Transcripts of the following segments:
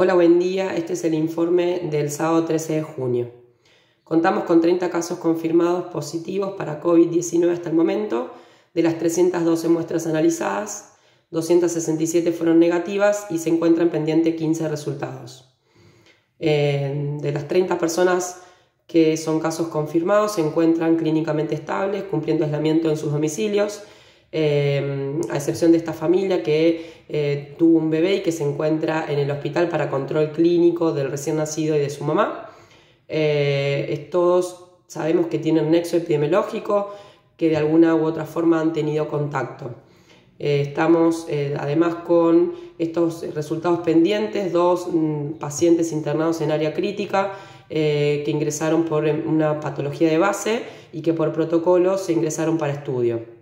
Hola, buen día. Este es el informe del sábado 13 de junio. Contamos con 30 casos confirmados positivos para COVID-19 hasta el momento. De las 312 muestras analizadas, 267 fueron negativas y se encuentran pendientes 15 resultados. de las 30 personas que son casos confirmados, se encuentran clínicamente estables, cumpliendo aislamiento en sus domicilios eh, a excepción de esta familia que eh, tuvo un bebé y que se encuentra en el hospital para control clínico del recién nacido y de su mamá. Eh, sabemos que tienen nexo epidemiológico, que de alguna u otra forma han tenido contacto. estamos además con estos resultados pendientes, dos mm, pacientes internados en área crítica que ingresaron por una patología de base y que por protocolo se ingresaron para estudio.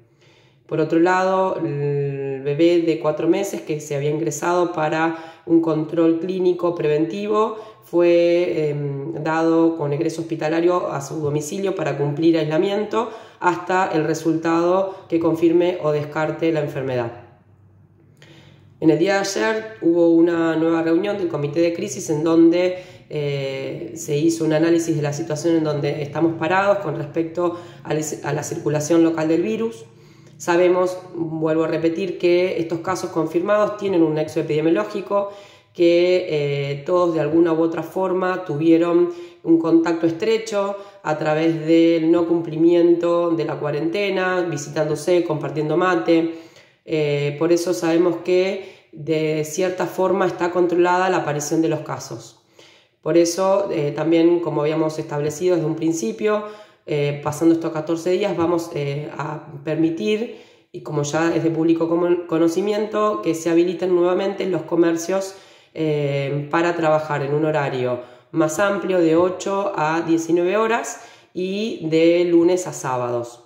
Por otro lado, el bebé de cuatro meses que se había ingresado para un control clínico preventivo fue em, dado con egreso hospitalario a su domicilio para cumplir aislamiento hasta el resultado que confirme o descarte la enfermedad. En el día de ayer hubo una nueva reunión del comité de crisis en donde eh, se hizo un análisis de la situación en donde estamos parados con respecto a la circulación local del virus. Sabemos, vuelvo a repetir, que estos casos confirmados tienen un nexo epidemiológico, que eh, todos de alguna u otra forma tuvieron un contacto estrecho a través del no cumplimiento de la cuarentena, visitándose, compartiendo mate. Eh, por eso sabemos que de cierta forma está controlada la aparición de los casos. Por eso eh, también, como habíamos establecido desde un principio, eh, pasando estos 14 días vamos eh, a permitir, y como ya es de público conocimiento, que se habiliten nuevamente los comercios eh, para trabajar en un horario más amplio de 8 a 19 horas y de lunes a sábados.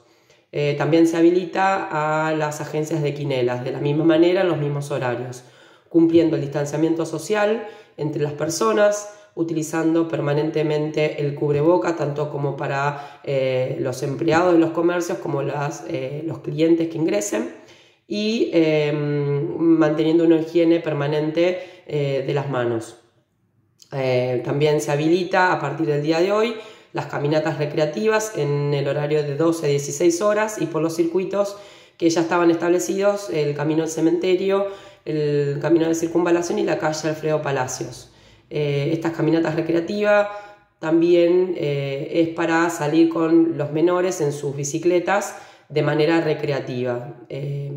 también se habilita a las agencias de quinelas de la misma manera en los mismos horarios, cumpliendo el distanciamiento social entre las personas, utilizando permanentemente el cubreboca, tanto como para eh, los empleados de los comercios como eh, los clientes que ingresen, y em, manteniendo una higiene permanente eh, de las manos. también se habilita a partir del día de hoy las caminatas recreativas en el horario de 12 a 16 horas y por los circuitos que ya estaban establecidos, el camino del cementerio, el camino de circunvalación y la calle Alfredo Palacios. Eh, estas caminatas recreativas también eh, es para salir con los menores en sus bicicletas de manera recreativa. Eh,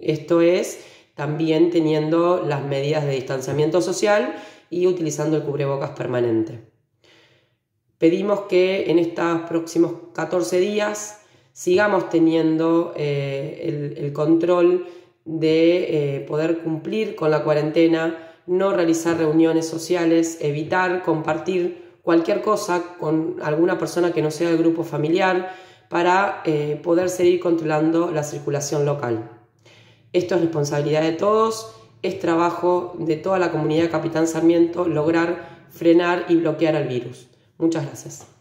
esto es también teniendo las medidas de distanciamiento social y utilizando el cubrebocas permanente. Pedimos que en estos próximos 14 días sigamos teniendo el, control de poder cumplir con la cuarentena no realizar reuniones sociales, evitar compartir cualquier cosa con alguna persona que no sea del grupo familiar para eh, poder seguir controlando la circulación local. Esto es responsabilidad de todos, es trabajo de toda la comunidad de Capitán Sarmiento lograr frenar y bloquear al virus. Muchas gracias.